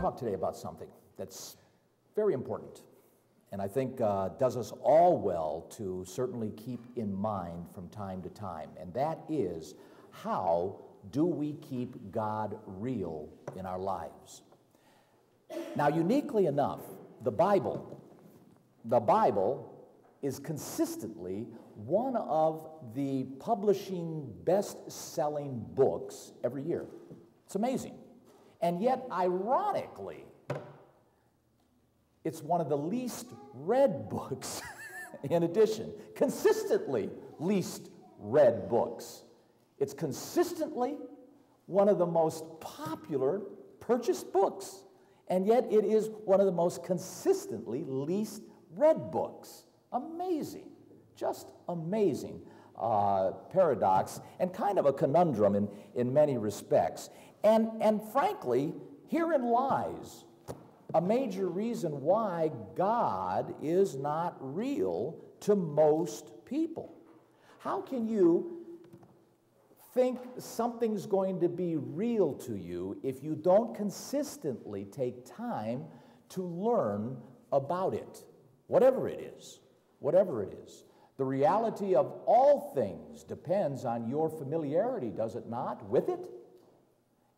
talk today about something that's very important and I think uh, does us all well to certainly keep in mind from time to time, and that is how do we keep God real in our lives? Now, uniquely enough, the Bible, the Bible is consistently one of the publishing best selling books every year. It's amazing. And yet, ironically, it's one of the least read books in addition, consistently least read books. It's consistently one of the most popular purchased books, and yet it is one of the most consistently least read books. Amazing, just amazing uh, paradox, and kind of a conundrum in, in many respects. And, and frankly, herein lies a major reason why God is not real to most people. How can you think something's going to be real to you if you don't consistently take time to learn about it, whatever it is, whatever it is? The reality of all things depends on your familiarity, does it not, with it?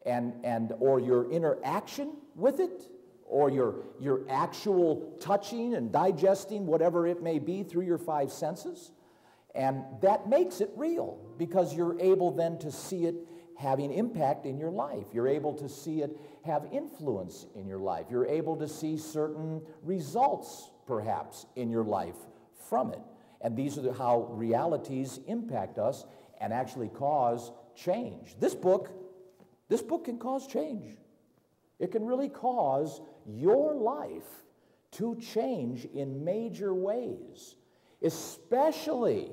And, and or your interaction with it? or your, your actual touching and digesting, whatever it may be, through your five senses. And that makes it real because you're able then to see it having impact in your life. You're able to see it have influence in your life. You're able to see certain results, perhaps, in your life from it. And these are how realities impact us and actually cause change. This book, this book can cause change. It can really cause your life to change in major ways, especially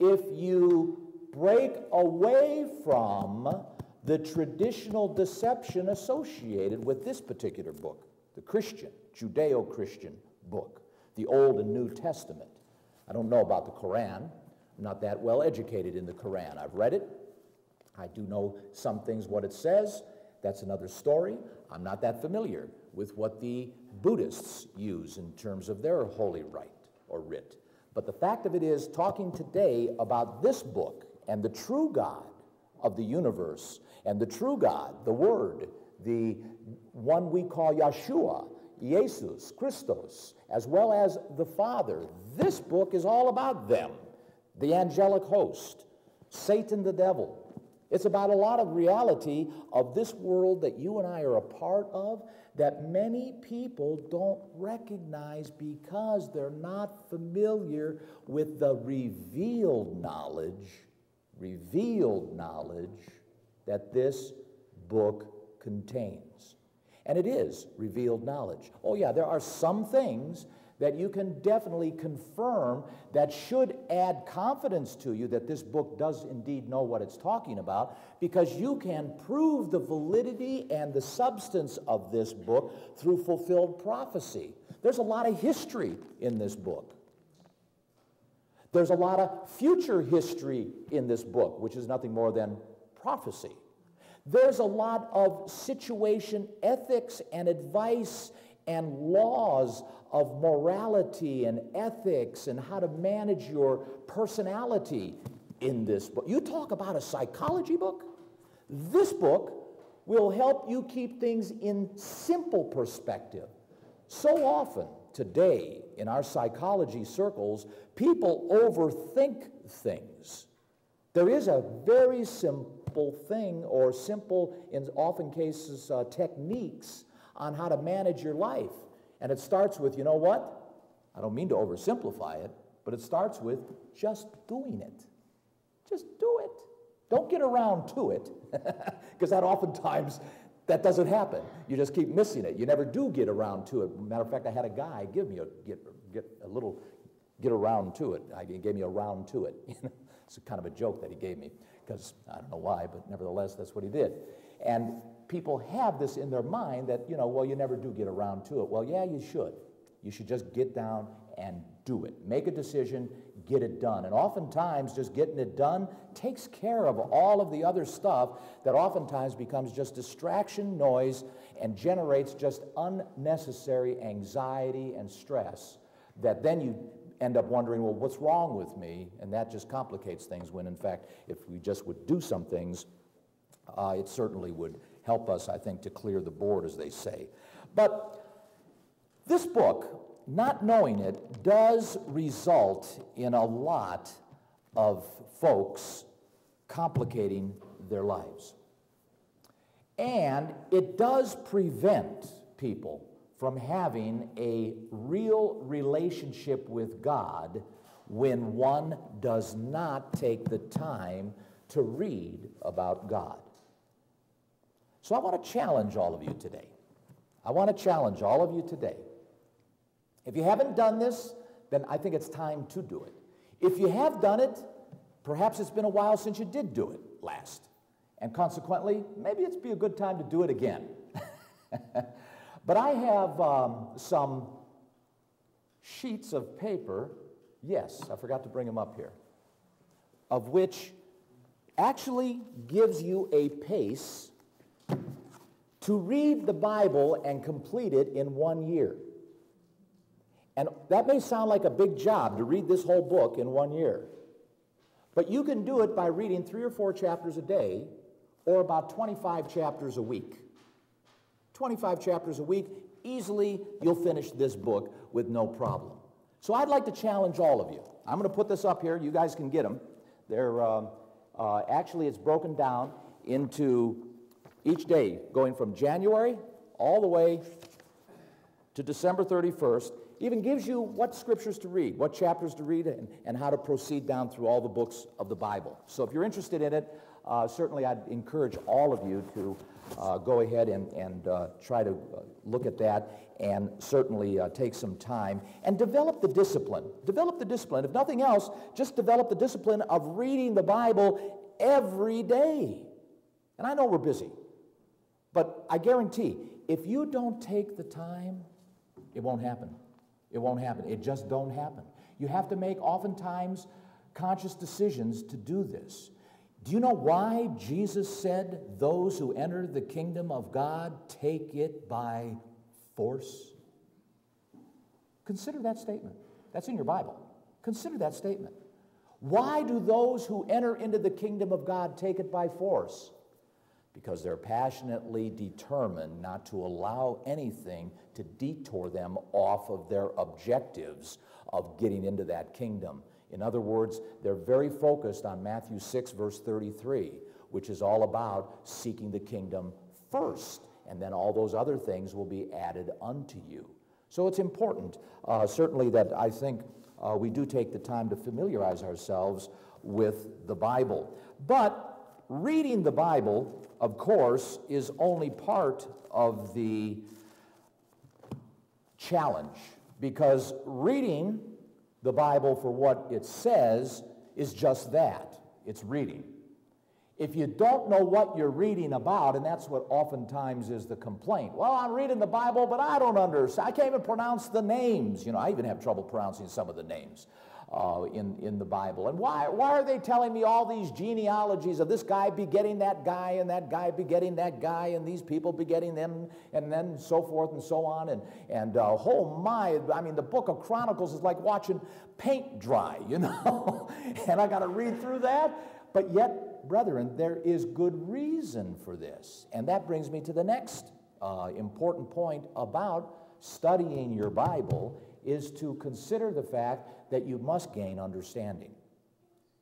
if you break away from the traditional deception associated with this particular book, the Christian, Judeo Christian book, the Old and New Testament. I don't know about the Quran. I'm not that well educated in the Quran. I've read it. I do know some things, what it says. That's another story. I'm not that familiar with what the Buddhists use in terms of their holy rite or writ. But the fact of it is, talking today about this book and the true God of the universe and the true God, the Word, the one we call Yeshua, Jesus, Christos, as well as the Father, this book is all about them the angelic host, Satan the devil, it's about a lot of reality of this world that you and I are a part of that many people don't recognize because they're not familiar with the revealed knowledge, revealed knowledge that this book contains. And it is revealed knowledge. Oh, yeah, there are some things that you can definitely confirm that should add confidence to you that this book does indeed know what it's talking about because you can prove the validity and the substance of this book through fulfilled prophecy. There's a lot of history in this book. There's a lot of future history in this book, which is nothing more than prophecy. There's a lot of situation ethics and advice and laws of morality and ethics and how to manage your personality in this book. You talk about a psychology book? This book will help you keep things in simple perspective. So often today in our psychology circles, people overthink things. There is a very simple thing, or simple, in often cases, uh, techniques on how to manage your life. And it starts with, you know what? I don't mean to oversimplify it, but it starts with just doing it. Just do it. Don't get around to it, because that oftentimes that doesn't happen. You just keep missing it. You never do get around to it. Matter of fact, I had a guy give me a get get a little get around to it. I, he gave me a round to it. it's kind of a joke that he gave me because I don't know why, but nevertheless, that's what he did. And people have this in their mind that, you know, well, you never do get around to it. Well, yeah, you should. You should just get down and do it. Make a decision, get it done. And oftentimes, just getting it done takes care of all of the other stuff that oftentimes becomes just distraction, noise, and generates just unnecessary anxiety and stress that then you end up wondering, well, what's wrong with me? And that just complicates things when, in fact, if we just would do some things, uh, it certainly would help us, I think, to clear the board, as they say. But this book, not knowing it, does result in a lot of folks complicating their lives. And it does prevent people from having a real relationship with God when one does not take the time to read about God. So I want to challenge all of you today. I want to challenge all of you today. If you haven't done this, then I think it's time to do it. If you have done it, perhaps it's been a while since you did do it last. And consequently, maybe it's be a good time to do it again. but I have um, some sheets of paper, yes, I forgot to bring them up here, of which actually gives you a pace to read the Bible and complete it in one year. And that may sound like a big job to read this whole book in one year. But you can do it by reading three or four chapters a day or about 25 chapters a week. 25 chapters a week, easily you'll finish this book with no problem. So I'd like to challenge all of you. I'm going to put this up here. You guys can get them. They're um, uh, actually it's broken down into each day, going from January all the way to December 31st. Even gives you what scriptures to read, what chapters to read, and, and how to proceed down through all the books of the Bible. So if you're interested in it, uh, certainly I'd encourage all of you to uh, go ahead and, and uh, try to uh, look at that and certainly uh, take some time and develop the discipline. Develop the discipline. If nothing else, just develop the discipline of reading the Bible every day. And I know we're busy, but I guarantee if you don't take the time, it won't happen. It won't happen. It just don't happen. You have to make oftentimes conscious decisions to do this. Do you know why Jesus said, Those who enter the kingdom of God take it by force? Consider that statement. That's in your Bible. Consider that statement. Why do those who enter into the kingdom of God take it by force? Because they're passionately determined not to allow anything to detour them off of their objectives of getting into that kingdom. In other words, they're very focused on Matthew 6, verse 33, which is all about seeking the kingdom first, and then all those other things will be added unto you. So it's important, uh, certainly, that I think uh, we do take the time to familiarize ourselves with the Bible. But reading the Bible, of course, is only part of the challenge because reading the Bible for what it says is just that it's reading. If you don't know what you're reading about, and that's what oftentimes is the complaint. Well, I'm reading the Bible, but I don't understand. I can't even pronounce the names. You know, I even have trouble pronouncing some of the names uh, in, in the Bible. And why, why are they telling me all these genealogies of this guy begetting that guy and that guy begetting that guy and these people begetting them and then so forth and so on? And, and uh, oh my, I mean, the book of Chronicles is like watching paint dry, you know? and I got to read through that. But yet, brethren, there is good reason for this. And that brings me to the next uh, important point about studying your Bible is to consider the fact that you must gain understanding.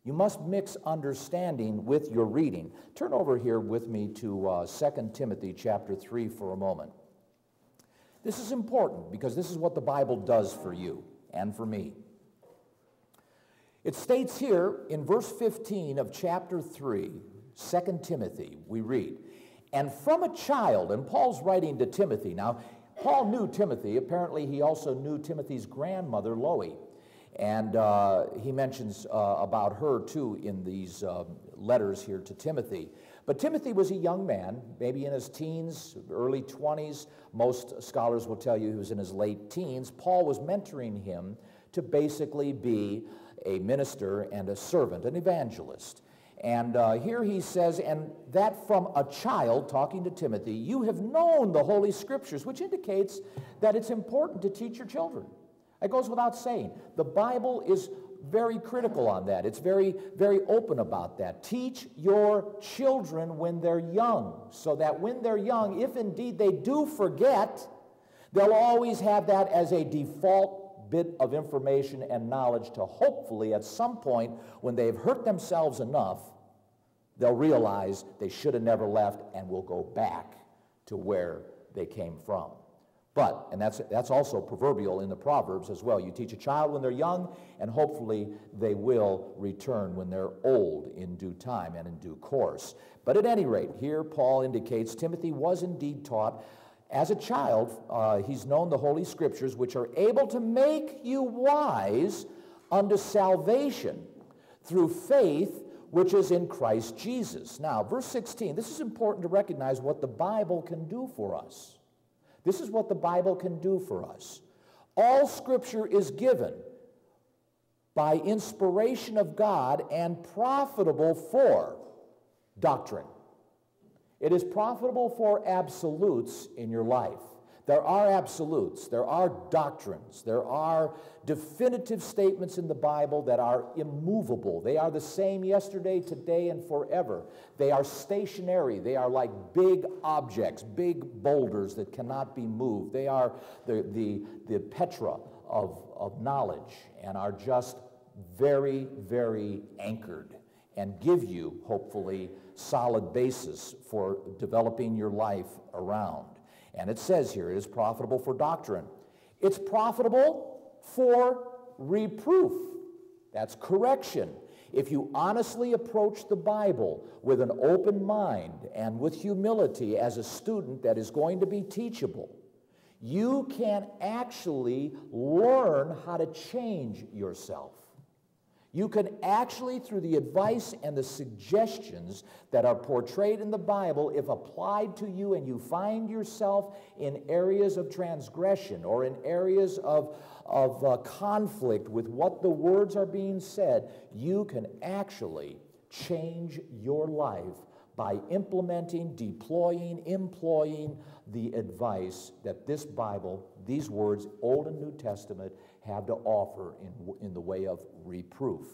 You must mix understanding with your reading. Turn over here with me to uh, 2 Timothy chapter 3 for a moment. This is important because this is what the Bible does for you and for me. It states here in verse 15 of chapter 3, 2 Timothy, we read, and from a child, and Paul's writing to Timothy. Now, Paul knew Timothy. Apparently, he also knew Timothy's grandmother, Lois. And uh, he mentions uh, about her too in these uh, letters here to Timothy. But Timothy was a young man, maybe in his teens, early 20s. Most scholars will tell you he was in his late teens. Paul was mentoring him to basically be a minister and a servant, an evangelist. And uh, here he says, and that from a child, talking to Timothy, you have known the Holy Scriptures, which indicates that it's important to teach your children. It goes without saying. The Bible is very critical on that. It's very, very open about that. Teach your children when they're young, so that when they're young, if indeed they do forget, they'll always have that as a default bit of information and knowledge to hopefully at some point when they've hurt themselves enough, they'll realize they should have never left and will go back to where they came from. But, and that's, that's also proverbial in the Proverbs as well. You teach a child when they're young, and hopefully they will return when they're old in due time and in due course. But at any rate, here Paul indicates Timothy was indeed taught as a child, uh, he's known the Holy Scriptures, which are able to make you wise unto salvation through faith which is in Christ Jesus. Now, verse 16, this is important to recognize what the Bible can do for us. This is what the Bible can do for us. All Scripture is given by inspiration of God and profitable for doctrine. It is profitable for absolutes in your life. There are absolutes, there are doctrines, there are definitive statements in the Bible that are immovable. They are the same yesterday, today, and forever. They are stationary. They are like big objects, big boulders that cannot be moved. They are the, the, the petra of, of knowledge and are just very, very anchored and give you, hopefully, solid basis for developing your life around. And it says here, it is profitable for doctrine. It's profitable for reproof. That's correction. If you honestly approach the Bible with an open mind and with humility as a student that is going to be teachable, you can actually learn how to change yourself. You can actually, through the advice and the suggestions that are portrayed in the Bible, if applied to you and you find yourself in areas of transgression or in areas of, of uh, conflict with what the words are being said, you can actually change your life by implementing, deploying, employing the advice that this Bible, these words, Old and New Testament, have to offer in, in the way of reproof,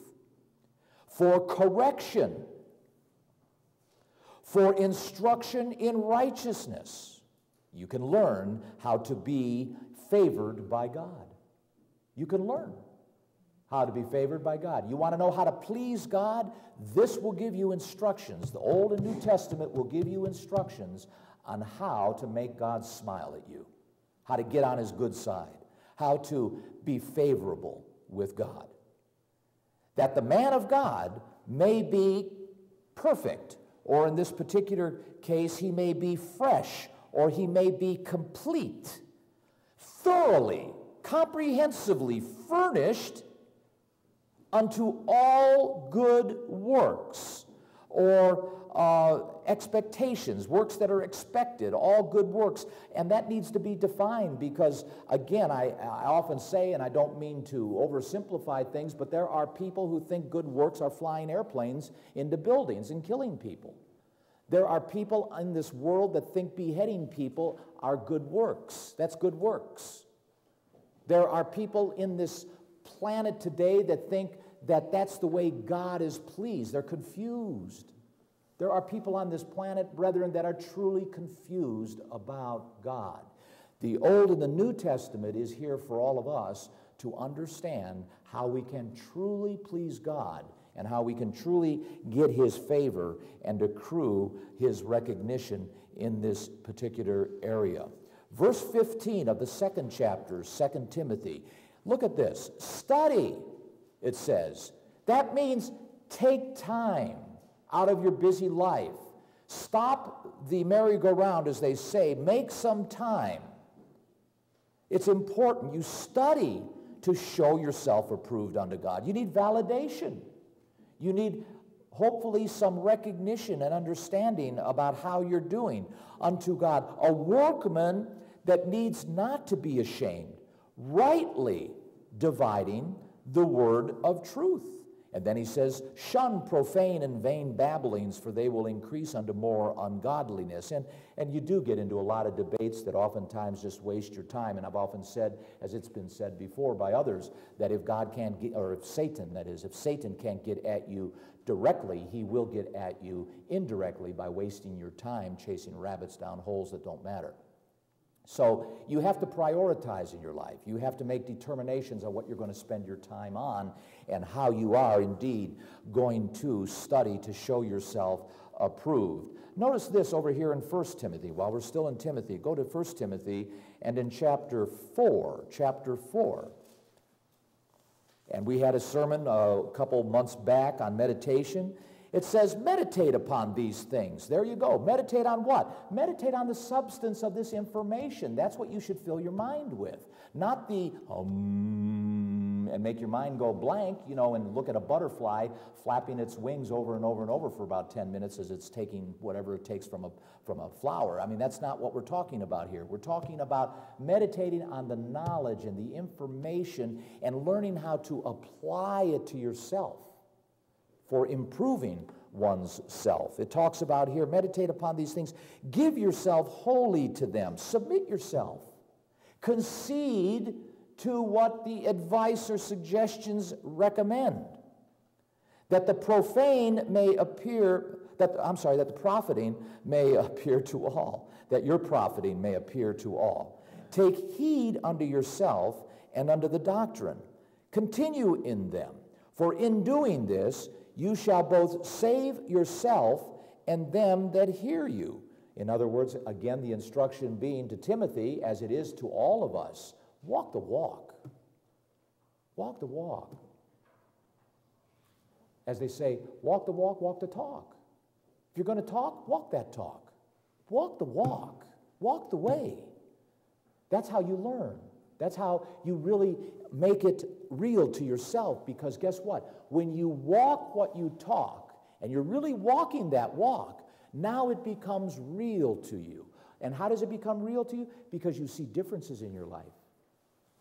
for correction, for instruction in righteousness. You can learn how to be favored by God. You can learn how to be favored by God. You want to know how to please God? This will give you instructions. The Old and New Testament will give you instructions on how to make God smile at you, how to get on his good side, how to be favorable with God. That the man of God may be perfect, or in this particular case, he may be fresh, or he may be complete, thoroughly, comprehensively furnished unto all good works, or uh, expectations, works that are expected, all good works. And that needs to be defined because, again, I, I often say, and I don't mean to oversimplify things, but there are people who think good works are flying airplanes into buildings and killing people. There are people in this world that think beheading people are good works. That's good works. There are people in this planet today that think that that's the way God is pleased. They're confused. There are people on this planet, brethren, that are truly confused about God. The Old and the New Testament is here for all of us to understand how we can truly please God and how we can truly get His favor and accrue His recognition in this particular area. Verse 15 of the second chapter, 2 Timothy. Look at this. Study, it says. That means take time out of your busy life. Stop the merry-go-round, as they say. Make some time. It's important. You study to show yourself approved unto God. You need validation. You need, hopefully, some recognition and understanding about how you're doing unto God. A workman that needs not to be ashamed, rightly dividing the word of truth. And then he says, Shun profane and vain babblings, for they will increase unto more ungodliness. And, and you do get into a lot of debates that oftentimes just waste your time. And I've often said, as it's been said before by others, that if God can't get, or if Satan, that is, if Satan can't get at you directly, he will get at you indirectly by wasting your time chasing rabbits down holes that don't matter. So you have to prioritize in your life. You have to make determinations on what you're going to spend your time on and how you are indeed going to study to show yourself approved. Notice this over here in 1 Timothy. While we're still in Timothy, go to 1 Timothy and in chapter 4, chapter 4. And we had a sermon a couple months back on meditation. It says, meditate upon these things. There you go. Meditate on what? Meditate on the substance of this information. That's what you should fill your mind with. Not the um, and make your mind go blank, you know, and look at a butterfly flapping its wings over and over and over for about 10 minutes as it's taking whatever it takes from a, from a flower. I mean, that's not what we're talking about here. We're talking about meditating on the knowledge and the information and learning how to apply it to yourself for improving one's self. It talks about here meditate upon these things, give yourself wholly to them, submit yourself, concede to what the advice or suggestions recommend. That the profane may appear, that, I'm sorry, that the profiting may appear to all, that your profiting may appear to all. Take heed unto yourself and unto the doctrine. Continue in them, for in doing this, you shall both save yourself and them that hear you. In other words, again, the instruction being to Timothy, as it is to all of us walk the walk. Walk the walk. As they say, walk the walk, walk the talk. If you're going to talk, walk that talk. Walk the walk. Walk the way. That's how you learn. That's how you really make it real to yourself because guess what? When you walk what you talk and you're really walking that walk, now it becomes real to you. And how does it become real to you? Because you see differences in your life.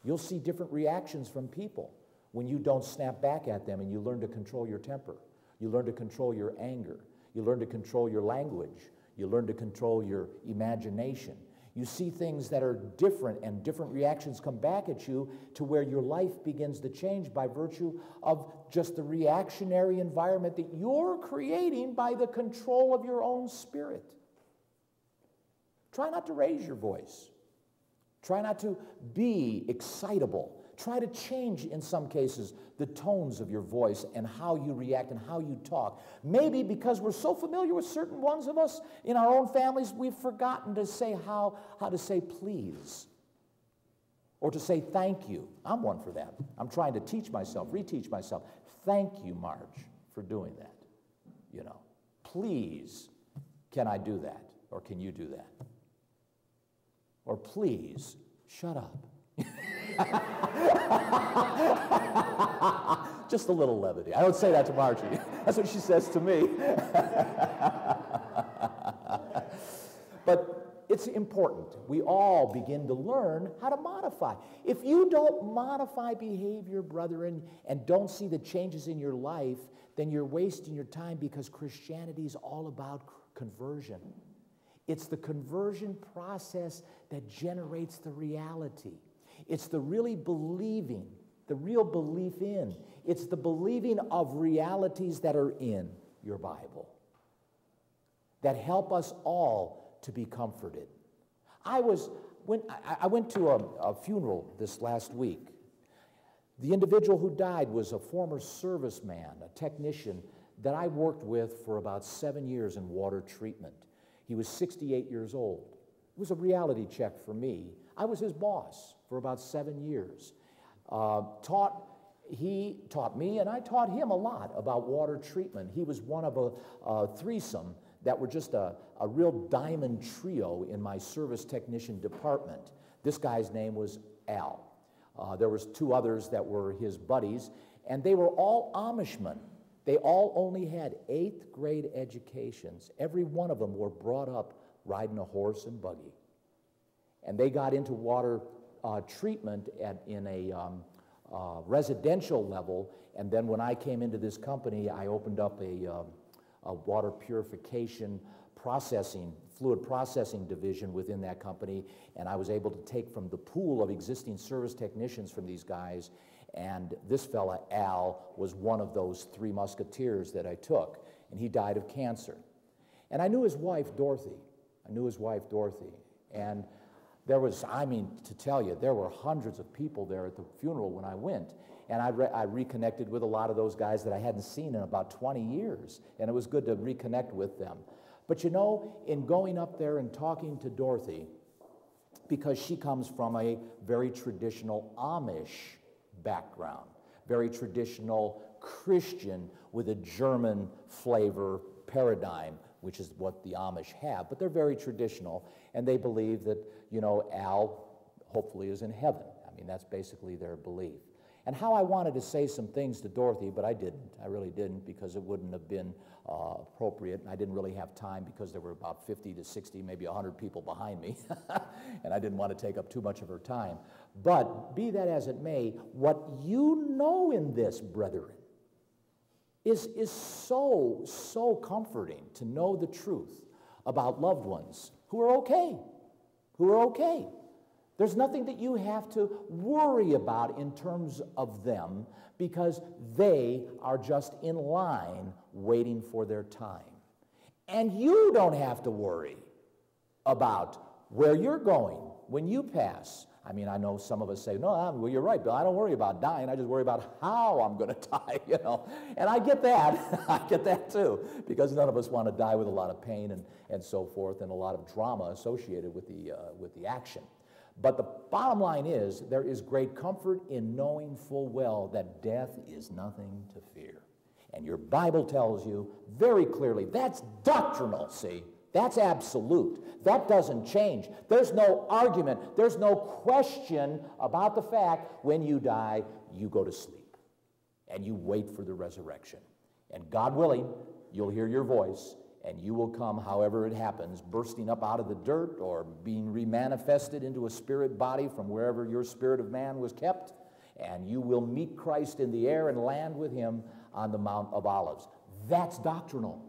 You'll see different reactions from people when you don't snap back at them and you learn to control your temper. You learn to control your anger. You learn to control your language. You learn to control your imagination. You see things that are different, and different reactions come back at you to where your life begins to change by virtue of just the reactionary environment that you're creating by the control of your own spirit. Try not to raise your voice, try not to be excitable. Try to change, in some cases, the tones of your voice and how you react and how you talk. Maybe because we're so familiar with certain ones of us in our own families, we've forgotten to say how, how to say please or to say thank you. I'm one for that. I'm trying to teach myself, reteach myself. Thank you, Marge, for doing that. You know, please, can I do that? Or can you do that? Or please, shut up. Just a little levity. I don't say that to Margie. That's what she says to me. but it's important. We all begin to learn how to modify. If you don't modify behavior, brethren, and don't see the changes in your life, then you're wasting your time because Christianity is all about conversion. It's the conversion process that generates the reality. It's the really believing, the real belief in. It's the believing of realities that are in your Bible that help us all to be comforted. I was when I, went to a, a funeral this last week. The individual who died was a former serviceman, a technician that I worked with for about seven years in water treatment. He was 68 years old. It was a reality check for me. I was his boss for about seven years. Uh, taught, he taught me, and I taught him a lot about water treatment. He was one of a, a threesome that were just a, a real diamond trio in my service technician department. This guy's name was Al. Uh, there was two others that were his buddies, and they were all Amishmen. They all only had eighth grade educations. Every one of them were brought up riding a horse and buggy. And they got into water uh, treatment at, in a, um, uh, residential level. And then when I came into this company, I opened up a, um, a water purification processing, fluid processing division within that company. And I was able to take from the pool of existing service technicians from these guys. And this fella, Al, was one of those three musketeers that I took. And he died of cancer. And I knew his wife, Dorothy. I knew his wife, Dorothy. And there was, I mean, to tell you, there were hundreds of people there at the funeral when I went. And I, re- I reconnected with a lot of those guys that I hadn't seen in about 20 years. And it was good to reconnect with them. But you know, in going up there and talking to Dorothy, because she comes from a very traditional Amish background, very traditional Christian with a German flavor paradigm, which is what the Amish have. But they're very traditional, and they believe that, you know, Al hopefully is in heaven. I mean, that's basically their belief. And how I wanted to say some things to Dorothy, but I didn't. I really didn't because it wouldn't have been uh, appropriate. And I didn't really have time because there were about 50 to 60, maybe 100 people behind me. and I didn't want to take up too much of her time. But be that as it may, what you know in this, brethren, is, is so, so comforting to know the truth about loved ones who are okay, who are okay. There's nothing that you have to worry about in terms of them because they are just in line waiting for their time. And you don't have to worry about where you're going when you pass I mean, I know some of us say, no, well, you're right, Bill. I don't worry about dying. I just worry about how I'm going to die, you know. And I get that. I get that too, because none of us want to die with a lot of pain and, and so forth and a lot of drama associated with the, uh, with the action. But the bottom line is, there is great comfort in knowing full well that death is nothing to fear. And your Bible tells you very clearly that's doctrinal, see? That's absolute. That doesn't change. There's no argument. There's no question about the fact when you die, you go to sleep and you wait for the resurrection. And God willing, you'll hear your voice and you will come, however it happens, bursting up out of the dirt or being remanifested into a spirit body from wherever your spirit of man was kept, and you will meet Christ in the air and land with him on the Mount of Olives. That's doctrinal.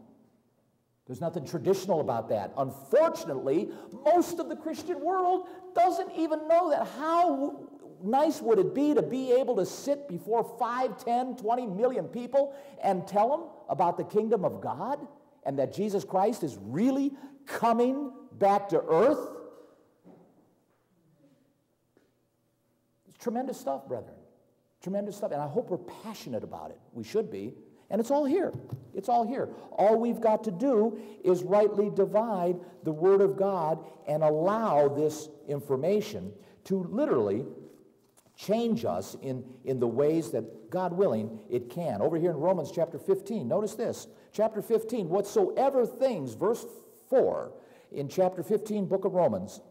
There's nothing traditional about that. Unfortunately, most of the Christian world doesn't even know that. How nice would it be to be able to sit before 5, 10, 20 million people and tell them about the kingdom of God and that Jesus Christ is really coming back to earth? It's tremendous stuff, brethren. Tremendous stuff. And I hope we're passionate about it. We should be. And it's all here. It's all here. All we've got to do is rightly divide the Word of God and allow this information to literally change us in, in the ways that, God willing, it can. Over here in Romans chapter 15, notice this. Chapter 15, whatsoever things, verse 4, in chapter 15, book of Romans,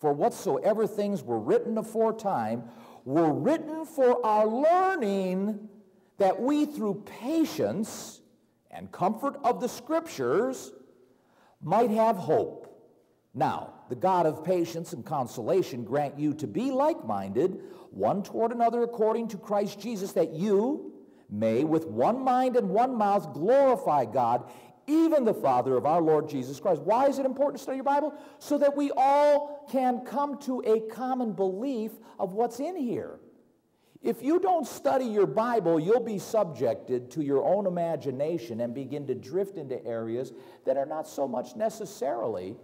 for whatsoever things were written aforetime were written for our learning that we, through patience and comfort of the Scriptures, might have hope. Now, the God of patience and consolation grant you to be like minded, one toward another according to Christ Jesus, that you may, with one mind and one mouth, glorify God, even the Father of our Lord Jesus Christ. Why is it important to study your Bible? So that we all can come to a common belief of what's in here. If you don't study your Bible, you'll be subjected to your own imagination and begin to drift into areas that are not so much necessarily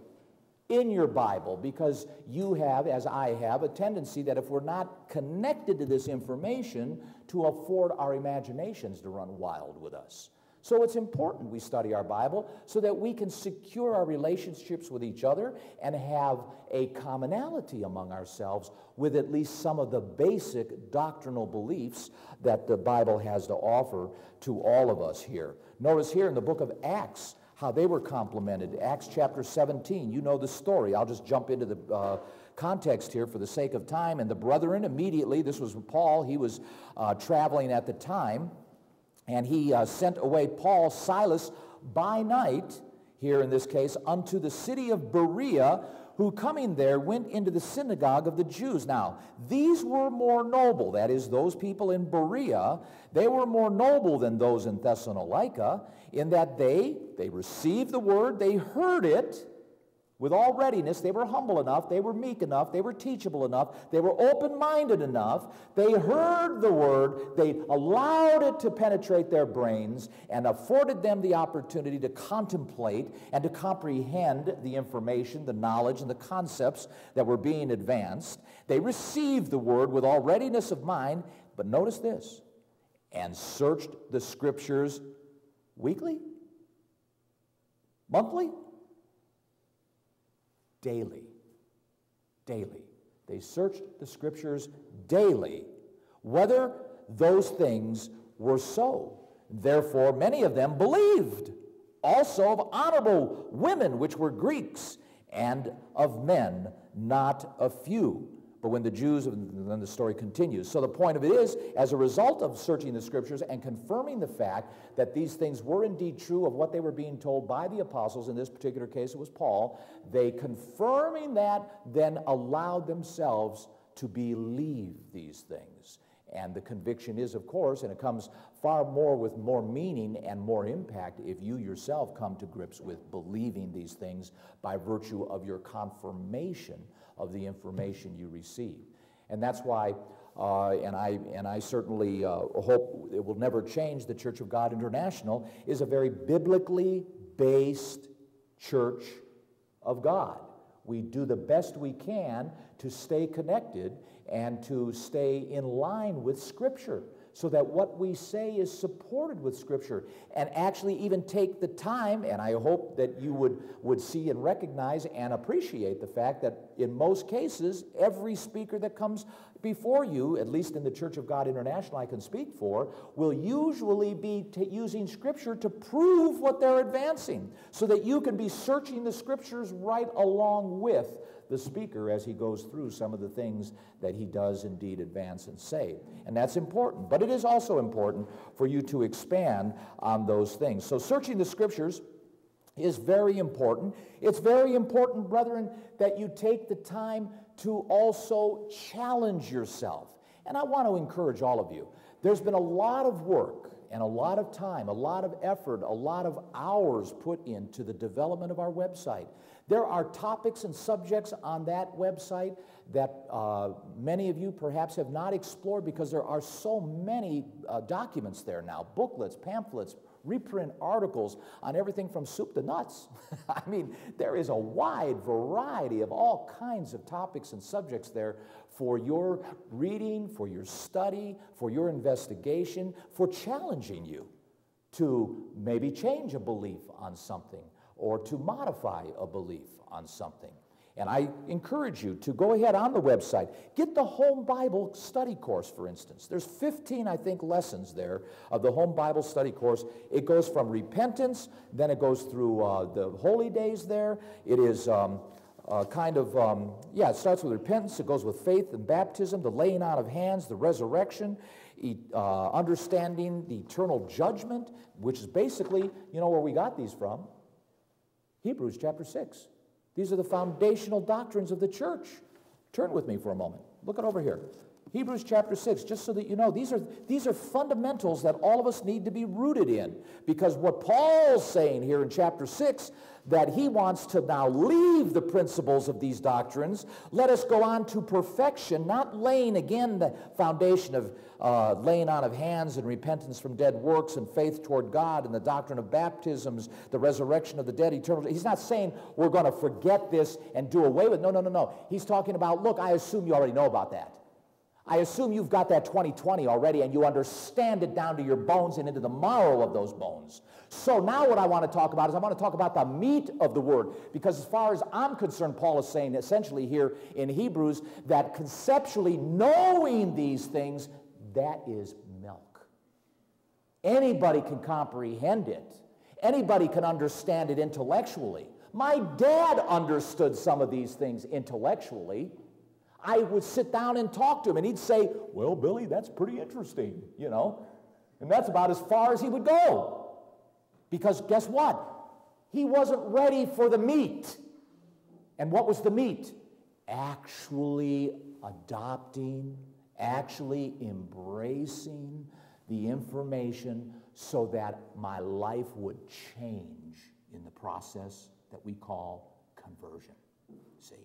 in your Bible because you have, as I have, a tendency that if we're not connected to this information, to afford our imaginations to run wild with us. So it's important we study our Bible so that we can secure our relationships with each other and have a commonality among ourselves with at least some of the basic doctrinal beliefs that the Bible has to offer to all of us here. Notice here in the book of Acts how they were complimented. Acts chapter 17, you know the story. I'll just jump into the uh, context here for the sake of time. And the brethren immediately, this was Paul, he was uh, traveling at the time and he uh, sent away Paul, Silas by night, here in this case, unto the city of Berea, who coming there went into the synagogue of the Jews. Now, these were more noble, that is, those people in Berea, they were more noble than those in Thessalonica, in that they, they received the word, they heard it, with all readiness. They were humble enough, they were meek enough, they were teachable enough, they were open minded enough. They heard the word, they allowed it to penetrate their brains, and afforded them the opportunity to contemplate and to comprehend the information, the knowledge, and the concepts that were being advanced. They received the word with all readiness of mind, but notice this and searched the scriptures weekly, monthly daily. Daily. They searched the scriptures daily, whether those things were so. Therefore, many of them believed, also of honorable women, which were Greeks, and of men, not a few. But when the Jews, then the story continues. So the point of it is, as a result of searching the scriptures and confirming the fact that these things were indeed true of what they were being told by the apostles, in this particular case it was Paul, they confirming that then allowed themselves to believe these things. And the conviction is, of course, and it comes far more with more meaning and more impact if you yourself come to grips with believing these things by virtue of your confirmation of the information you receive. And that's why, uh, and, I, and I certainly uh, hope it will never change, the Church of God International is a very biblically based church of God. We do the best we can to stay connected and to stay in line with Scripture so that what we say is supported with Scripture and actually even take the time, and I hope that you would, would see and recognize and appreciate the fact that in most cases, every speaker that comes before you, at least in the Church of God International, I can speak for, will usually be using Scripture to prove what they're advancing so that you can be searching the Scriptures right along with the speaker as he goes through some of the things that he does indeed advance and say. And that's important. But it is also important for you to expand on those things. So, searching the scriptures is very important. It's very important, brethren, that you take the time to also challenge yourself. And I want to encourage all of you. There's been a lot of work and a lot of time, a lot of effort, a lot of hours put into the development of our website. There are topics and subjects on that website that uh, many of you perhaps have not explored because there are so many uh, documents there now booklets, pamphlets, reprint articles on everything from soup to nuts. I mean, there is a wide variety of all kinds of topics and subjects there for your reading, for your study, for your investigation, for challenging you to maybe change a belief on something or to modify a belief on something. And I encourage you to go ahead on the website. Get the Home Bible Study Course, for instance. There's 15, I think, lessons there of the Home Bible Study Course. It goes from repentance, then it goes through uh, the holy days there. It is um, uh, kind of, um, yeah, it starts with repentance, it goes with faith and baptism, the laying on of hands, the resurrection, e- uh, understanding the eternal judgment, which is basically, you know, where we got these from Hebrews chapter 6. These are the foundational doctrines of the church. Turn with me for a moment. Look it over here. Hebrews chapter 6, just so that you know, these are, these are fundamentals that all of us need to be rooted in. Because what Paul's saying here in chapter 6 that he wants to now leave the principles of these doctrines. Let us go on to perfection, not laying again the foundation of uh, laying on of hands and repentance from dead works and faith toward God and the doctrine of baptisms, the resurrection of the dead, eternal. He's not saying we're going to forget this and do away with it. No, no, no, no. He's talking about, look, I assume you already know about that. I assume you've got that 2020 already and you understand it down to your bones and into the marrow of those bones. So now what I want to talk about is I want to talk about the meat of the word because as far as I'm concerned, Paul is saying essentially here in Hebrews that conceptually knowing these things, that is milk. Anybody can comprehend it. Anybody can understand it intellectually. My dad understood some of these things intellectually. I would sit down and talk to him, and he'd say, Well, Billy, that's pretty interesting, you know. And that's about as far as he would go. Because guess what? He wasn't ready for the meat. And what was the meat? Actually adopting, actually embracing the information so that my life would change in the process that we call conversion. See,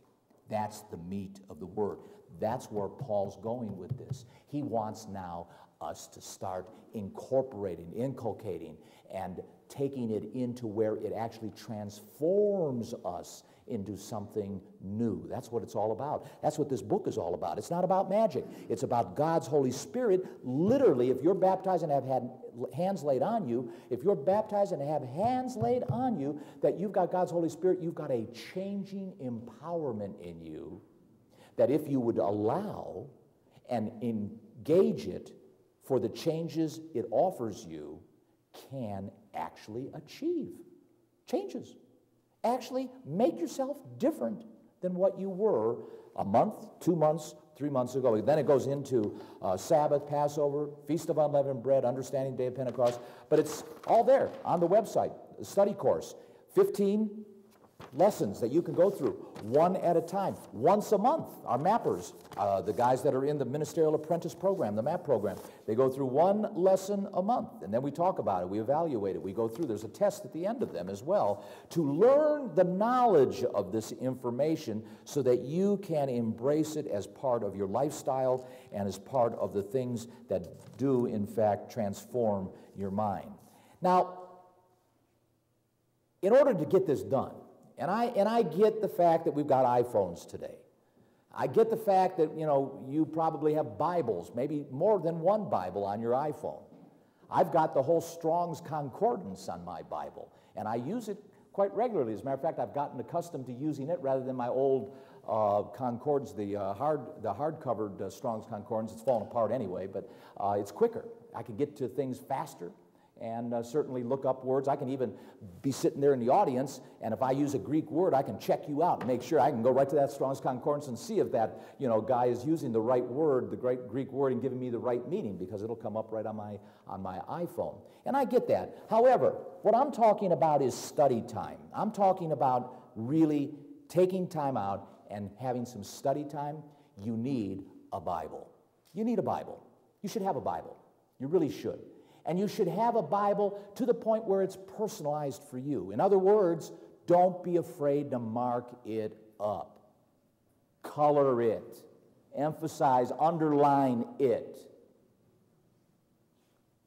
that's the meat of the word. That's where Paul's going with this. He wants now us to start incorporating, inculcating, and taking it into where it actually transforms us into something new. That's what it's all about. That's what this book is all about. It's not about magic, it's about God's Holy Spirit. Literally, if you're baptized and have had hands laid on you, if you're baptized and have hands laid on you, that you've got God's Holy Spirit, you've got a changing empowerment in you that if you would allow and engage it for the changes it offers you, can actually achieve changes. Actually, make yourself different than what you were a month, two months, three months ago. Then it goes into uh, Sabbath, Passover, Feast of Unleavened Bread, Understanding Day of Pentecost. But it's all there on the website, study course. 15 lessons that you can go through one at a time, once a month. Our mappers, uh, the guys that are in the Ministerial Apprentice Program, the MAP program, they go through one lesson a month, and then we talk about it, we evaluate it, we go through. There's a test at the end of them as well to learn the knowledge of this information so that you can embrace it as part of your lifestyle and as part of the things that do, in fact, transform your mind. Now, in order to get this done, and I, and I get the fact that we've got iPhones today. I get the fact that, you know, you probably have Bibles, maybe more than one Bible on your iPhone. I've got the whole Strong's Concordance on my Bible, and I use it quite regularly. As a matter of fact, I've gotten accustomed to using it rather than my old uh, concordance, the, uh, hard, the hard-covered uh, Strong's Concordance. It's fallen apart anyway, but uh, it's quicker. I can get to things faster and uh, certainly look up words. I can even be sitting there in the audience, and if I use a Greek word, I can check you out and make sure I can go right to that Strong's Concordance and see if that you know guy is using the right word, the great Greek word, and giving me the right meaning because it'll come up right on my on my iPhone. And I get that. However, what I'm talking about is study time. I'm talking about really taking time out and having some study time. You need a Bible. You need a Bible. You should have a Bible. You really should. And you should have a Bible to the point where it's personalized for you. In other words, don't be afraid to mark it up, color it, emphasize, underline it.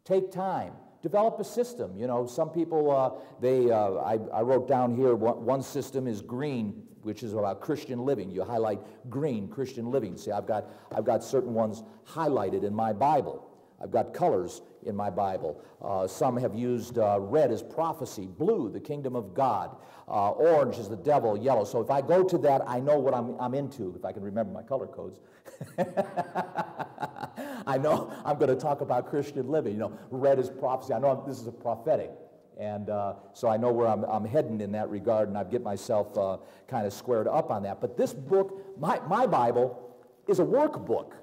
Take time. Develop a system. You know, some people, uh, they, uh, I, I, wrote down here one, one system is green, which is about Christian living. You highlight green, Christian living. See, I've got, I've got certain ones highlighted in my Bible. I've got colors in my Bible. Uh, some have used uh, red as prophecy, blue, the kingdom of God, uh, orange is the devil, yellow. So if I go to that, I know what I'm, I'm into, if I can remember my color codes. I know I'm going to talk about Christian living. You know, red is prophecy. I know I'm, this is a prophetic. And uh, so I know where I'm, I'm, heading in that regard, and I get myself uh, kind of squared up on that. But this book, my, my Bible, is a workbook.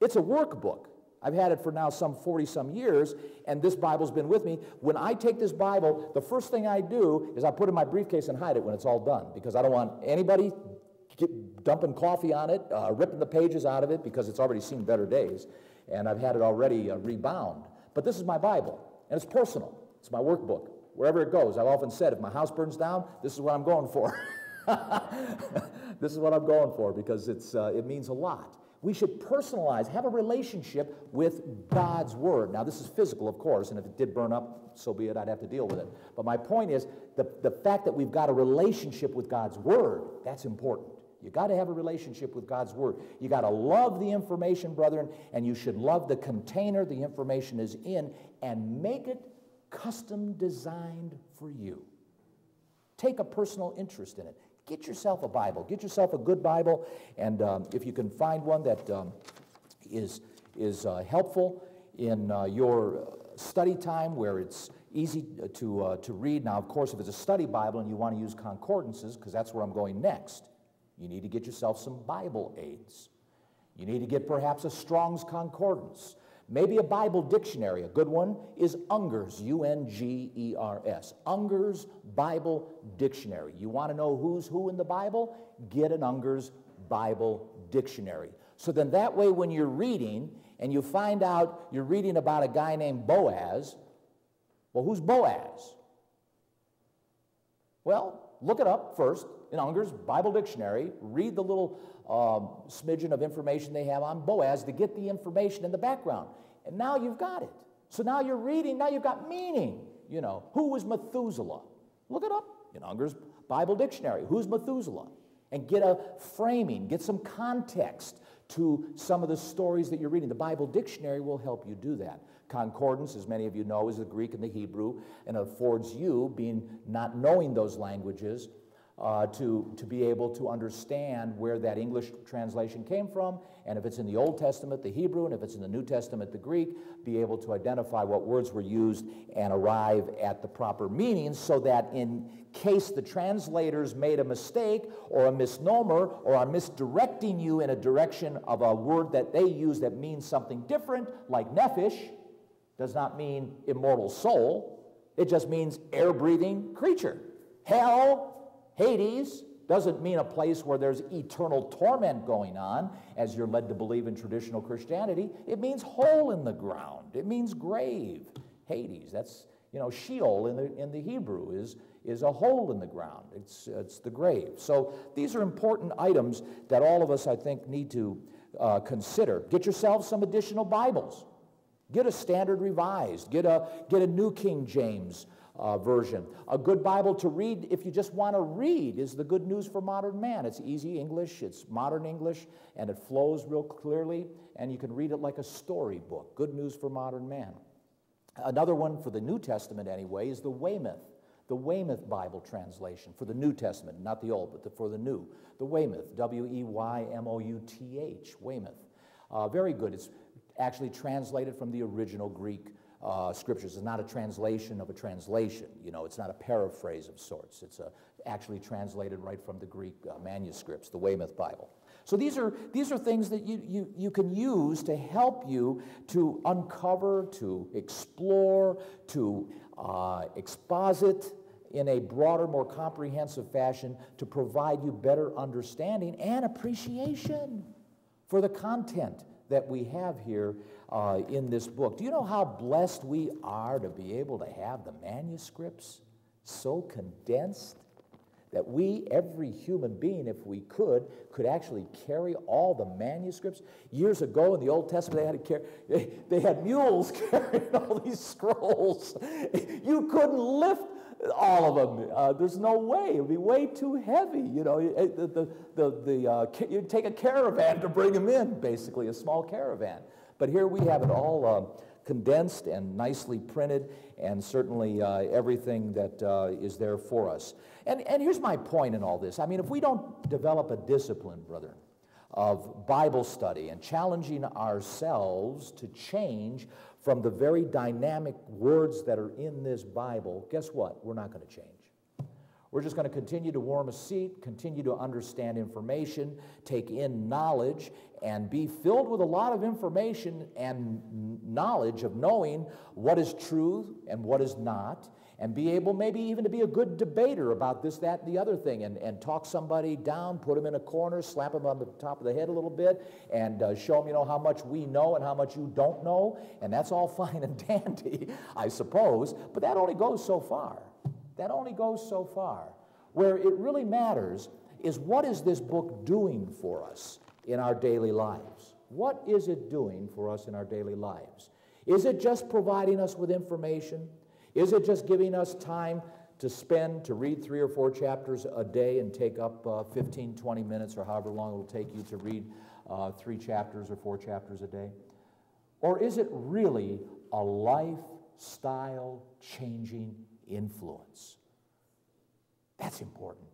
It's a workbook. I've had it for now some 40 some years, and this Bible's been with me. When I take this Bible, the first thing I do is I put it in my briefcase and hide it when it's all done because I don't want anybody get, dumping coffee on it, uh, ripping the pages out of it because it's already seen better days, and I've had it already uh, rebound. But this is my Bible, and it's personal. It's my workbook. Wherever it goes, I've often said, if my house burns down, this is what I'm going for. this is what I'm going for because it's, uh, it means a lot. We should personalize, have a relationship with God's Word. Now, this is physical, of course, and if it did burn up, so be it, I'd have to deal with it. But my point is the, the fact that we've got a relationship with God's Word, that's important. You got to have a relationship with God's Word. You got to love the information, brethren, and you should love the container the information is in and make it custom designed for you. Take a personal interest in it. Get yourself a Bible. Get yourself a good Bible. And um, if you can find one that um, is is uh, helpful in uh, your study time where it's easy to, uh, to read. Now, of course, if it's a study Bible and you want to use concordances, because that's where I'm going next, you need to get yourself some Bible aids. You need to get perhaps a Strong's Concordance. Maybe a Bible dictionary. A good one is Unger's, U N G E R S. Unger's Bible Dictionary. You want to know who's who in the Bible? Get an Unger's Bible Dictionary. So then that way, when you're reading and you find out you're reading about a guy named Boaz, well, who's Boaz? Well, look it up first in Unger's Bible Dictionary. Read the little um, smidgen of information they have on Boaz to get the information in the background. And now you've got it. So now you're reading, now you've got meaning. You know, who was Methuselah? Look it up in Unger's Bible Dictionary. Who's Methuselah? And get a framing, get some context to some of the stories that you're reading. The Bible Dictionary will help you do that. Concordance, as many of you know, is the Greek and the Hebrew, and it affords you, being not knowing those languages, uh, to, to be able to understand where that English translation came from, and if it's in the Old Testament, the Hebrew, and if it's in the New Testament, the Greek, be able to identify what words were used and arrive at the proper meaning so that in case the translators made a mistake or a misnomer or are misdirecting you in a direction of a word that they use that means something different, like nephesh, does not mean immortal soul. It just means air breathing creature. Hell Hades doesn't mean a place where there's eternal torment going on, as you're led to believe in traditional Christianity. It means hole in the ground, it means grave. Hades, that's, you know, Sheol in the, in the Hebrew is, is a hole in the ground, it's, it's the grave. So these are important items that all of us, I think, need to uh, consider. Get yourself some additional Bibles. Get a standard revised. Get a, get a New King James uh, version. A good Bible to read, if you just want to read, is the Good News for Modern Man. It's easy English, it's modern English, and it flows real clearly, and you can read it like a storybook. Good News for Modern Man. Another one for the New Testament, anyway, is the Weymouth. The Weymouth Bible translation for the New Testament, not the Old, but the, for the New. The Weymouth, W E Y M O U T H, Weymouth. Uh, very good. It's actually translated from the original Greek uh, scriptures. It's not a translation of a translation. You know, it's not a paraphrase of sorts. It's a, actually translated right from the Greek uh, manuscripts, the Weymouth Bible. So these are, these are things that you, you, you can use to help you to uncover, to explore, to uh, exposit in a broader, more comprehensive fashion to provide you better understanding and appreciation for the content that we have here uh, in this book. Do you know how blessed we are to be able to have the manuscripts so condensed? That we, every human being, if we could, could actually carry all the manuscripts. Years ago in the Old Testament, they had, to carry, they had mules carrying all these scrolls. You couldn't lift all of them. Uh, there's no way. It would be way too heavy. You know, the, the, the, the uh, you'd take a caravan to bring them in, basically, a small caravan. But here we have it all uh, condensed and nicely printed, and certainly uh, everything that uh, is there for us. And, and here's my point in all this. I mean, if we don't develop a discipline, brother, of Bible study and challenging ourselves to change from the very dynamic words that are in this Bible, guess what? We're not going to change. We're just going to continue to warm a seat, continue to understand information, take in knowledge, and be filled with a lot of information and knowledge of knowing what is true and what is not, and be able maybe even to be a good debater about this, that, and the other thing, and, and talk somebody down, put them in a corner, slap them on the top of the head a little bit, and uh, show them, you know, how much we know and how much you don't know, and that's all fine and dandy, I suppose, but that only goes so far. That only goes so far. Where it really matters is what is this book doing for us in our daily lives? What is it doing for us in our daily lives? Is it just providing us with information? Is it just giving us time to spend to read three or four chapters a day and take up uh, 15, 20 minutes or however long it will take you to read uh, three chapters or four chapters a day? Or is it really a lifestyle changing influence. That's important.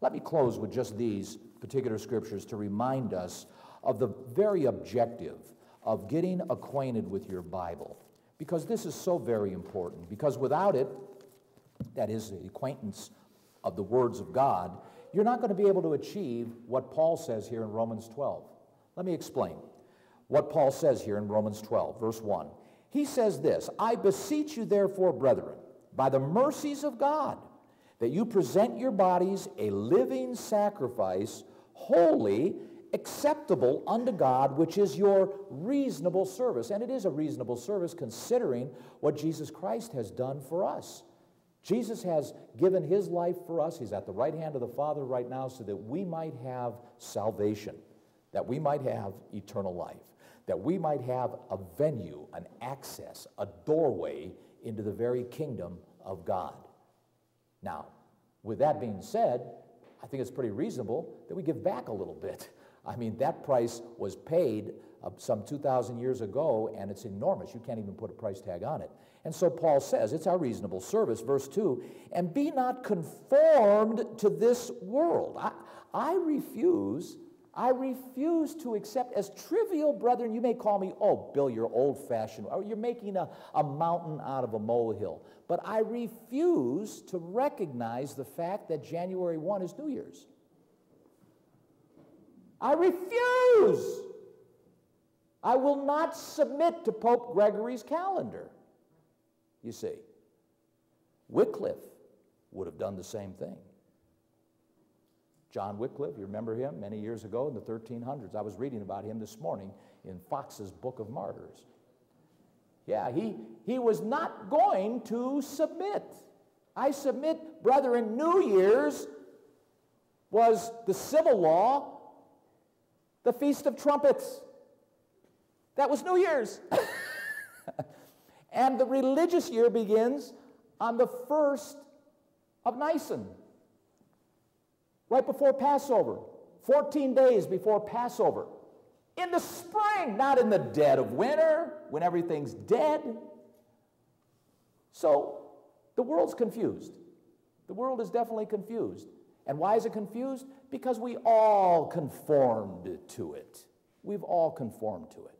Let me close with just these particular scriptures to remind us of the very objective of getting acquainted with your Bible. Because this is so very important. Because without it, that is, the acquaintance of the words of God, you're not going to be able to achieve what Paul says here in Romans 12. Let me explain. what Paul says here in Romans 12, verse 1. He says this I beseech you, therefore, brethren, by the mercies of God, that you present your bodies a living sacrifice, holy, acceptable unto God, which is your reasonable service. And it is a reasonable service considering what Jesus Christ has done for us. Jesus has given his life for us. He's at the right hand of the Father right now so that we might have salvation, that we might have eternal life, that we might have a venue, an access, a doorway into the very kingdom of God. Now, with that being said, I think it's pretty reasonable that we give back a little bit. I mean, that price was paid uh, some 2,000 years ago, and it's enormous. You can't even put a price tag on it. And so Paul says, it's our reasonable service, verse 2, and be not conformed to this world. I, I refuse, I refuse to accept, as trivial brethren, you may call me, oh, Bill, you're old fashioned, or you're making a, a mountain out of a molehill. But I refuse to recognize the fact that January 1 is New Year's. I refuse. I will not submit to Pope Gregory's calendar. You see, Wycliffe would have done the same thing. John Wycliffe, you remember him many years ago in the 1300s. I was reading about him this morning in Foxe's Book of Martyrs. Yeah, he, he was not going to submit. I submit, brethren, New Year's was the civil law, the Feast of Trumpets. That was New Year's. And the religious year begins on the first of Nisan, right before Passover, 14 days before Passover. In the spring, not in the dead of winter when everything's dead. So the world's confused. The world is definitely confused. And why is it confused? Because we all conformed to it. We've all conformed to it.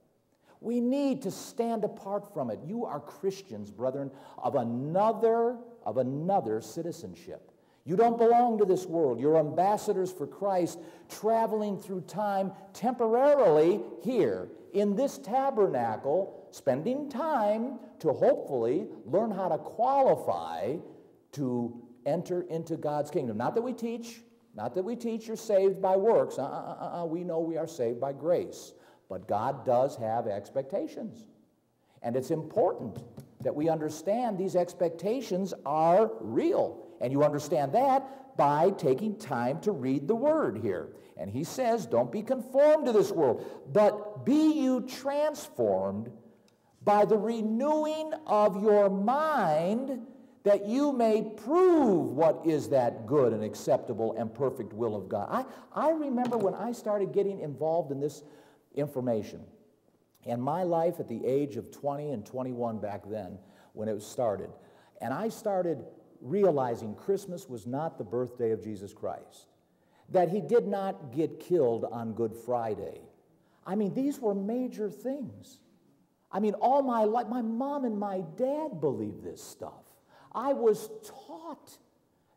We need to stand apart from it. You are Christians, brethren, of another of another citizenship. You don't belong to this world. You're ambassadors for Christ, traveling through time temporarily here in this tabernacle, spending time to hopefully learn how to qualify to enter into God's kingdom. Not that we teach, not that we teach you're saved by works. Uh, uh, uh, we know we are saved by grace. But God does have expectations. And it's important that we understand these expectations are real. And you understand that by taking time to read the word here. And he says, Don't be conformed to this world, but be you transformed by the renewing of your mind, that you may prove what is that good and acceptable and perfect will of God. I, I remember when I started getting involved in this information. And my life at the age of 20 and 21 back then, when it was started, and I started realizing Christmas was not the birthday of Jesus Christ, that he did not get killed on Good Friday. I mean, these were major things. I mean, all my life, my mom and my dad believed this stuff. I was taught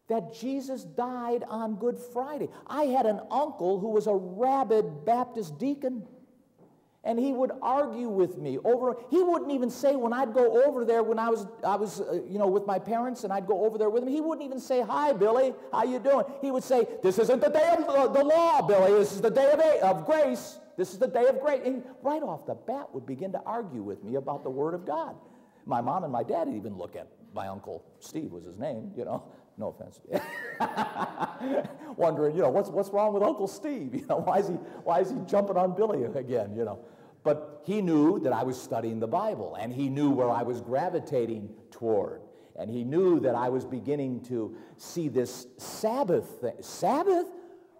that Jesus died on Good Friday. I had an uncle who was a rabid Baptist deacon and he would argue with me over he wouldn't even say when i'd go over there when i was i was uh, you know with my parents and i'd go over there with him he wouldn't even say hi billy how you doing? He would say this isn't the day of the, law billy this is the day of, of grace this is the day of grace. And right off the bat would begin to argue with me about the word of god. My mom and my dad would even look at my uncle steve was his name you know no offense. Wondering, you know, what's, what's wrong with Uncle Steve? You know, why is, he, why is he jumping on Billy again, you know? But he knew that I was studying the Bible, and he knew where I was gravitating toward. And he knew that I was beginning to see this Sabbath thing. Sabbath?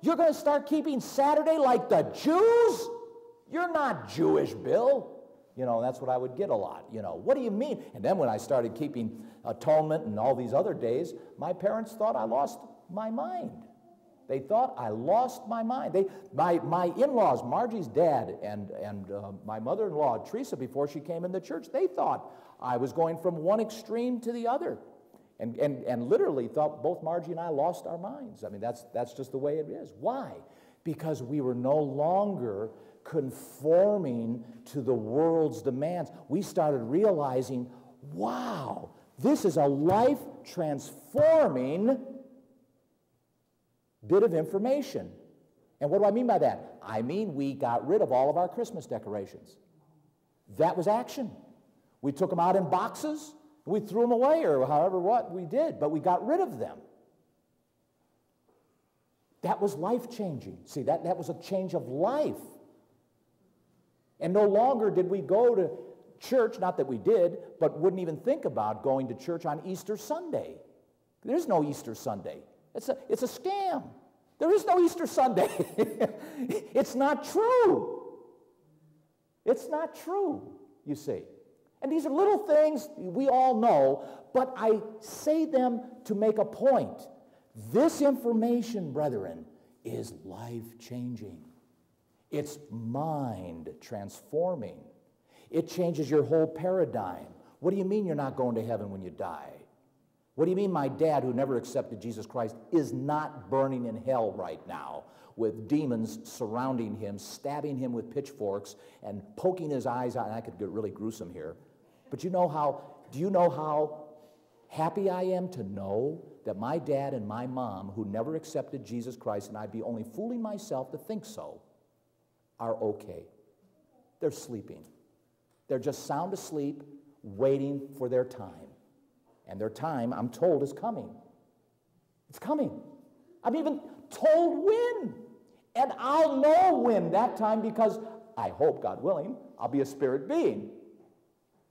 You're going to start keeping Saturday like the Jews? You're not Jewish, Bill. You know, that's what I would get a lot. You know, what do you mean? And then when I started keeping atonement and all these other days, my parents thought I lost my mind. They thought I lost my mind. They, my, my in-laws, Margie's dad and, and uh, my mother-in-law, Teresa, before she came in the church, they thought I was going from one extreme to the other. And, and, and literally thought both Margie and I lost our minds. I mean, that's, that's just the way it is. Why? Because we were no longer conforming to the world's demands. We started realizing, wow, this is a life transforming bit of information. And what do I mean by that? I mean we got rid of all of our Christmas decorations. That was action. We took them out in boxes, we threw them away, or however what we did, but we got rid of them. That was life changing. See, that, that was a change of life. And no longer did we go to church, not that we did, but wouldn't even think about going to church on Easter Sunday. There's no Easter Sunday. It's a, it's a scam. There is no Easter Sunday. it's not true. It's not true, you see. And these are little things we all know, but I say them to make a point. This information, brethren, is life changing. It's mind transforming. It changes your whole paradigm. What do you mean you're not going to heaven when you die? What do you mean my dad, who never accepted Jesus Christ, is not burning in hell right now with demons surrounding him, stabbing him with pitchforks, and poking his eyes out? And I could get really gruesome here. But you know how, do you know how happy I am to know that my dad and my mom, who never accepted Jesus Christ, and I'd be only fooling myself to think so, are okay. They're sleeping. They're just sound asleep, waiting for their time. And their time, I'm told, is coming. It's coming. I'm even told when. And I'll know when that time because I hope, God willing, I'll be a spirit being.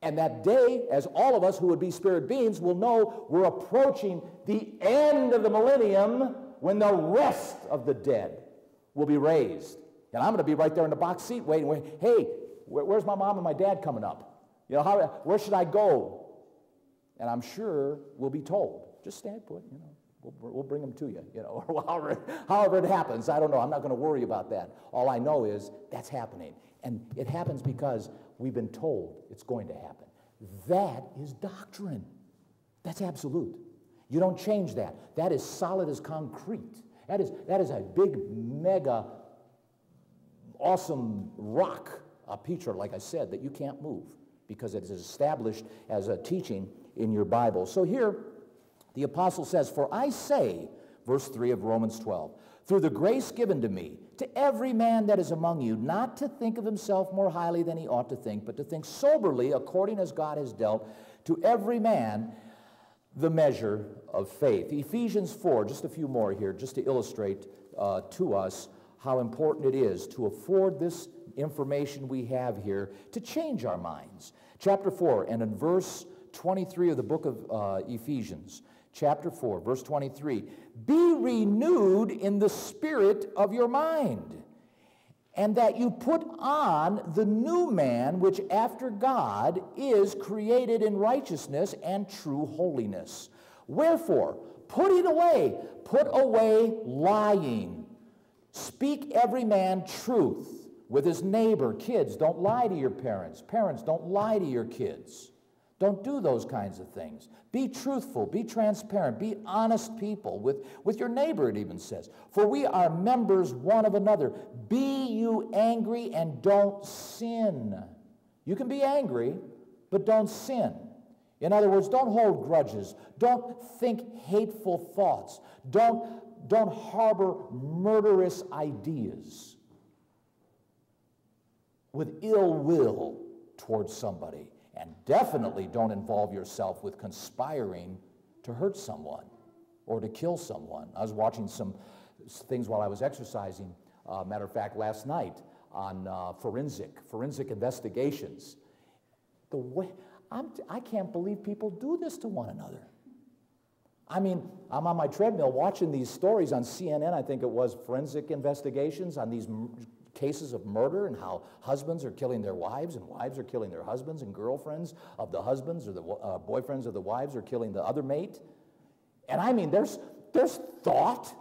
And that day, as all of us who would be spirit beings will know, we're approaching the end of the millennium when the rest of the dead will be raised. And I'm going to be right there in the box seat waiting. Hey, where, where's my mom and my dad coming up? You know, how, where should I go? And I'm sure we'll be told. Just stand put, you know. We'll, we'll bring them to you, you know, or however, however it happens. I don't know. I'm not going to worry about that. All I know is that's happening. And it happens because we've been told it's going to happen. That is doctrine. That's absolute. You don't change that. That is solid as concrete. That is, that is a big, mega, awesome rock a Peter, like I said, that you can't move because it is established as a teaching in your Bible. So here, the apostle says, For I say, verse 3 of Romans 12, through the grace given to me, to every man that is among you, not to think of himself more highly than he ought to think, but to think soberly according as God has dealt to every man the measure of faith. Ephesians 4, just a few more here, just to illustrate uh, to us how important it is to afford this information we have here to change our minds. Chapter 4, and in verse 23 of the book of uh, Ephesians, chapter 4, verse 23 Be renewed in the spirit of your mind, and that you put on the new man, which after God is created in righteousness and true holiness. Wherefore, put it away, put away lying. Speak every man truth with his neighbor. Kids, don't lie to your parents. Parents, don't lie to your kids. Don't do those kinds of things. Be truthful, be transparent, be honest people with, with your neighbor, it even says. For we are members one of another. Be you angry and don't sin. You can be angry, but don't sin. In other words, don't hold grudges. Don't think hateful thoughts. Don't, don't harbor murderous ideas with ill will towards somebody. And definitely don't involve yourself with conspiring to hurt someone or to kill someone. I was watching some things while I was exercising, uh, matter of fact, last night on uh, forensic, forensic investigations. The way, I'm, I can't believe people do this to one another. I mean, I'm on my treadmill watching these stories on CNN, I think it was forensic investigations on these cases of murder and how husbands are killing their wives and wives are killing their husbands and girlfriends of the husbands or the uh, boyfriends of the wives are killing the other mate. And I mean, there's, there's thought,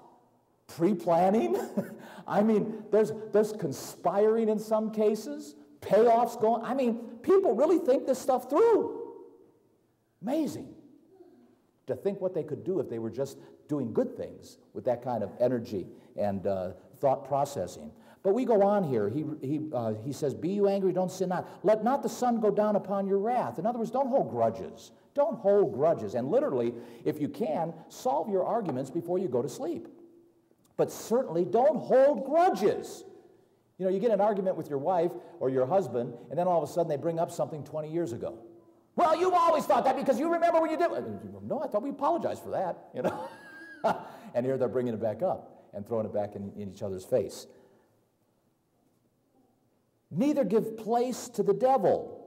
pre-planning. I mean, there's, there's conspiring in some cases, payoffs going. I mean, people really think this stuff through. Amazing to think what they could do if they were just doing good things with that kind of energy and uh, thought processing. But we go on here. He, he, uh, he says, Be you angry, don't sin not. Let not the sun go down upon your wrath. In other words, don't hold grudges. Don't hold grudges. And literally, if you can, solve your arguments before you go to sleep. But certainly don't hold grudges. You know, you get an argument with your wife or your husband, and then all of a sudden they bring up something 20 years ago. Well, you've always thought that because you remember when you did. No, I thought we apologized for that, you know. and here they're bringing it back up and throwing it back in, in each other's face. Neither give place to the devil.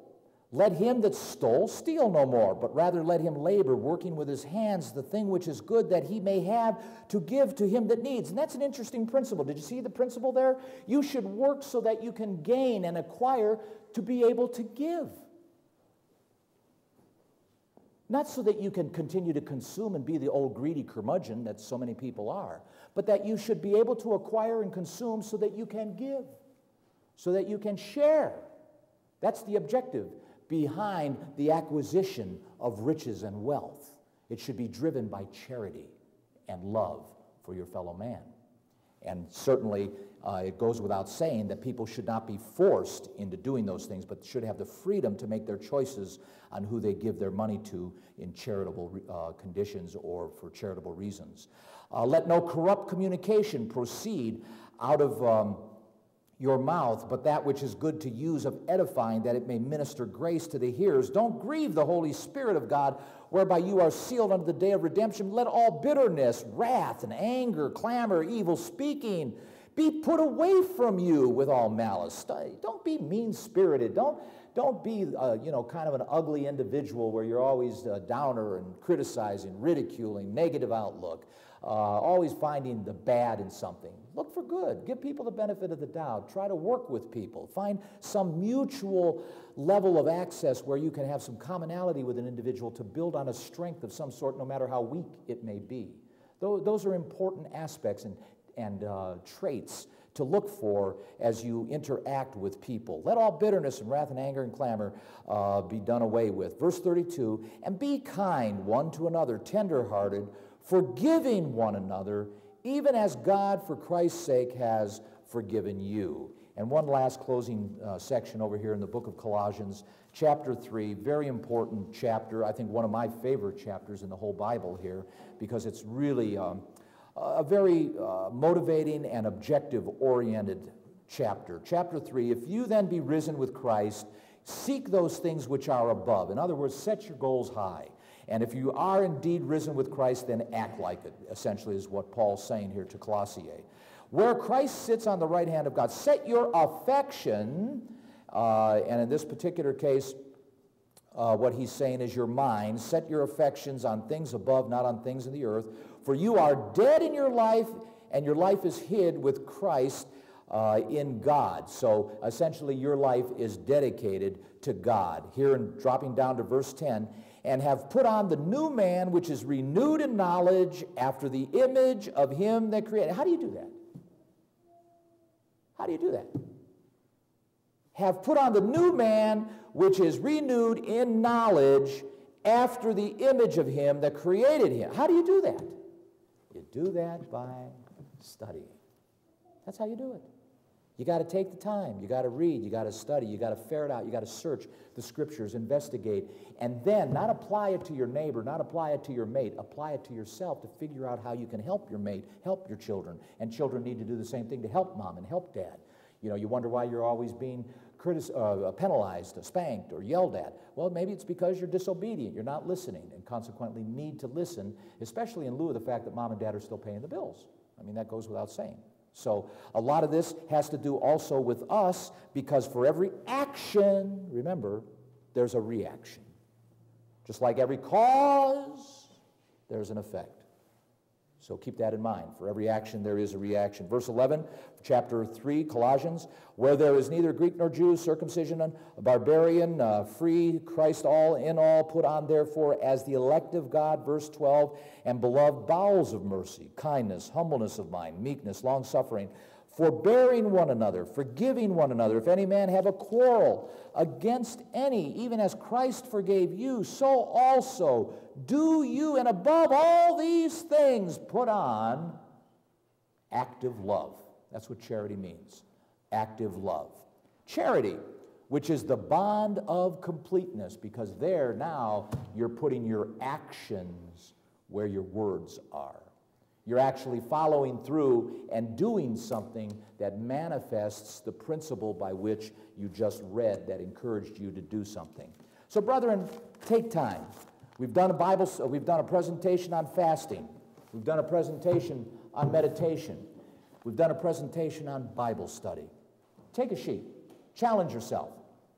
Let him that stole steal no more, but rather let him labor, working with his hands the thing which is good, that he may have to give to him that needs. And that's an interesting principle. Did you see the principle there? You should work so that you can gain and acquire to be able to give. Not so that you can continue to consume and be the old greedy curmudgeon that so many people are, but that you should be able to acquire and consume so that you can give so that you can share. That's the objective behind the acquisition of riches and wealth. It should be driven by charity and love for your fellow man. And certainly, uh, it goes without saying that people should not be forced into doing those things, but should have the freedom to make their choices on who they give their money to in charitable uh, conditions or for charitable reasons. Uh, let no corrupt communication proceed out of. Um, your mouth, but that which is good to use of edifying, that it may minister grace to the hearers. Don't grieve the Holy Spirit of God, whereby you are sealed unto the day of redemption. Let all bitterness, wrath, and anger, clamor, evil speaking be put away from you with all malice. Don't be mean spirited. Don't, don't be, uh, you know, kind of an ugly individual where you're always a downer and criticizing, ridiculing, negative outlook uh, always finding the bad in something. Look for good. Give people the benefit of the doubt. Try to work with people. Find some mutual level of access where you can have some commonality with an individual to build on a strength of some sort, no matter how weak it may be. Those are important aspects and, and uh, traits to look for as you interact with people. Let all bitterness and wrath and anger and clamor uh, be done away with. Verse 32 And be kind one to another, tenderhearted forgiving one another, even as God, for Christ's sake, has forgiven you. And one last closing uh, section over here in the book of Colossians, chapter 3, very important chapter. I think one of my favorite chapters in the whole Bible here, because it's really um, a very uh, motivating and objective oriented chapter. Chapter 3 If you then be risen with Christ, seek those things which are above. In other words, set your goals high. And if you are indeed risen with Christ, then act like it, essentially, is what Paul's saying here to Colossae. Where Christ sits on the right hand of God, set your affection, uh, and in this particular case, uh, what he's saying is your mind, set your affections on things above, not on things in the earth. For you are dead in your life, and your life is hid with Christ uh, in God. So essentially, your life is dedicated to God. Here, in dropping down to verse 10, and have put on the new man which is renewed in knowledge after the image of him that created. How do you do that? How do you do that? Have put on the new man which is renewed in knowledge after the image of him that created him. How do you do that? You do that by studying. That's how you do it. You got to take the time. You got to read. You got to study. You got to ferret out. You got to search the scriptures, investigate, and then not apply it to your neighbor, not apply it to your mate, apply it to yourself to figure out how you can help your mate, help your children. And children need to do the same thing to help mom and help dad. You know, you wonder why you're always being uh, penalized, spanked, or yelled at. Well, maybe it's because you're disobedient, you're not listening, and consequently need to listen, especially in lieu of the fact that mom and dad are still paying the bills. I mean, that goes without saying. So a lot of this has to do also with us because for every action, remember, there's a reaction. Just like every cause, there's an effect. So keep that in mind. For every action, there is a reaction. Verse 11, chapter 3, Colossians, where there is neither Greek nor Jew, circumcision, barbarian, uh, free, Christ all, in all, put on therefore as the elect of God, verse 12, and beloved bowels of mercy, kindness, humbleness of mind, meekness, long suffering forbearing one another, forgiving one another. If any man have a quarrel against any, even as Christ forgave you, so also do you. And above all these things, put on active love. That's what charity means. active love. Charity, which is the bond of completeness, because there now you're putting your actions where your words are. You're actually following through and doing something that manifests the principle by which you just read that encouraged you to do something. So, brethren, take time. We've done a Bible, uh, we've done a presentation on fasting. We've done a presentation on meditation. We've done a presentation on Bible study. Take a sheet, challenge yourself.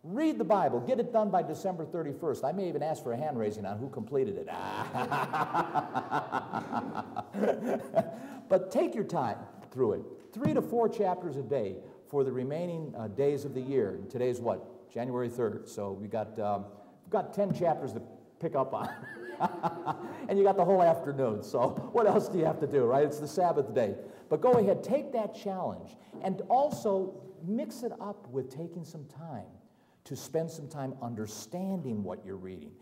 Read the Bible. Get it done by December 31st. I may even ask for a hand raising on who completed it. but take your time through it. Three to four chapters a day for the remaining uh, days of the year. Today's what? January 3rd. So we got, um, we've got 10 chapters to pick up on. and you got the whole afternoon. So what else do you have to do, right? It's the Sabbath day. But go ahead, take that challenge and also mix it up with taking some time to spend some time understanding what you're reading.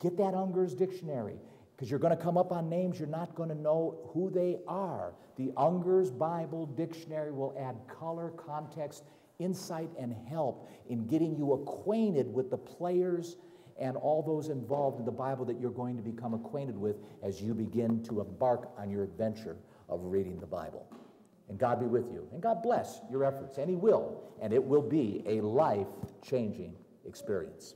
Get that Unger's dictionary because you're going to come up on names you're not going to know who they are. The Unger's Bible Dictionary will add color, context, insight, and help in getting you acquainted with the players and all those involved in the Bible that you're going to become acquainted with as you begin to embark on your adventure of reading the Bible. And God be with you. And God bless your efforts. And He will. And it will be a life changing experience.